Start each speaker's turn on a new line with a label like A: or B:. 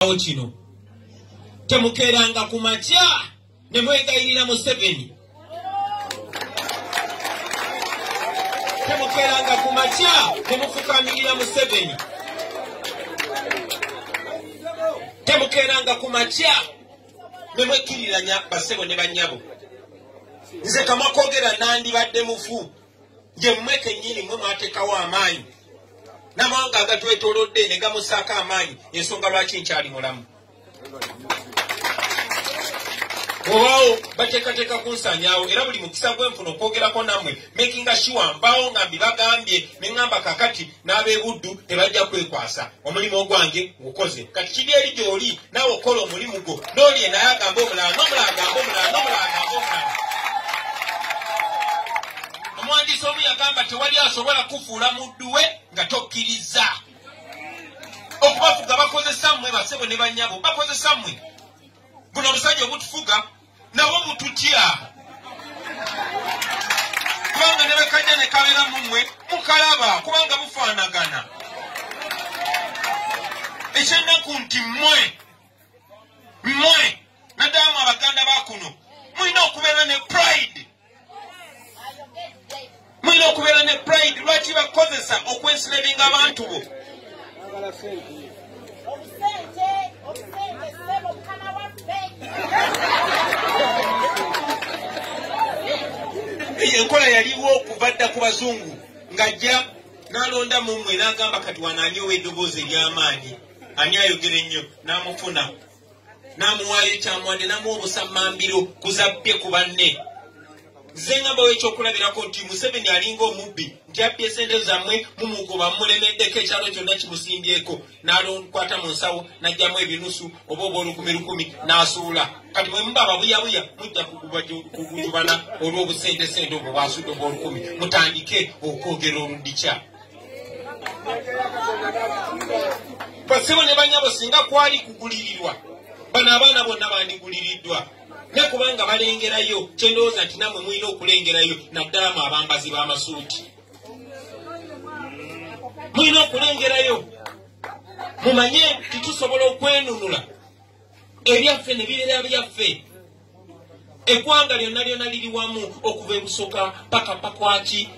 A: awo kino temukeeranga ku makya ne mwegayirira museveni temukeeranga ku makya ne mufukamirira museveni temukeeranga ku makya ne mwekkiriranya basebo ne bannyabo nze kamakogera nandibadde mufu. Nje mmwe kennyini mwe mwateekawo amaanyi n'amawanga agatwetolodde ne gamusaako amaanyi ensonga lwaki nkyali mulamu? Olwawo bateekateeka kunsanyawo era buli mukisa gwenfuna okwogerako nammwe makinga sure mbaawo nga mbibagambye ne ŋŋamba kakati n'ab'ebuddu tebajja kwekwasa. Omulimu ogwange ngukoze kati kiri eri gy'oli naawe okola omulimu gwo. N'olye naye agambe omulala n'omulala agambe omulala n'omulala omuwandiisi omu yagamba tewali asobola kufuula muddu we nga tokkiriza. Okubafuga bakozesa mmwe basebo ne banyabo bakozesa mmwe. Buno obusajja obutufuga nabwo bututya. Kubanga ne bekajja ne kabeera mummwe mukalaba kubanga bufaanagana. Ekyennaku nti mmwe mmwe naddala mu abaganda bakuno mulina okubeera ne pride mulina okubeera ne lwaki bakozesa okwensirebinga abantu bo? Enkola yaliwo okuva dda ku bazungu ng'ajja n'alonda mu mmwe n'agamba kati wano anyowa eddoboozi ery'amaanyi? Ani ayogera ennyo n'amufuna. N'amuwaayo ekyamuwadde n'amuwa obusammambiro kuzabbye ku banne nze ngambawo ekyokulabirako nti museveni alinga omubbi nti abbye esente zammwe mumugoba mumulemeddeko ekyalo kyonna kimusimbyeko n'alokwata mu nsawo n'ajjamu ebinusu oba oba olukumi lukumi n'asuula. Kati bwe muba ababuyabuya mujja kugujubana olw'obusentesente obwo bwasudde obwa olukumi mutandike okwogera oludikya basibo ne banyabo singa kwali kugulirirwa bano abaana bonna bandiguliriddwa ne kubanga balengerayo kyendowooza nti nammwe mulina okulengerayo naddala mu abambazi b'amasuuti. Mulina okulengerayo. Mumanye nti tusobola okwenunula ebyaffe ne bibeera byaffe. Eggwanga lyonna lyonna liri wamu okuva ebusoka paka pakwaki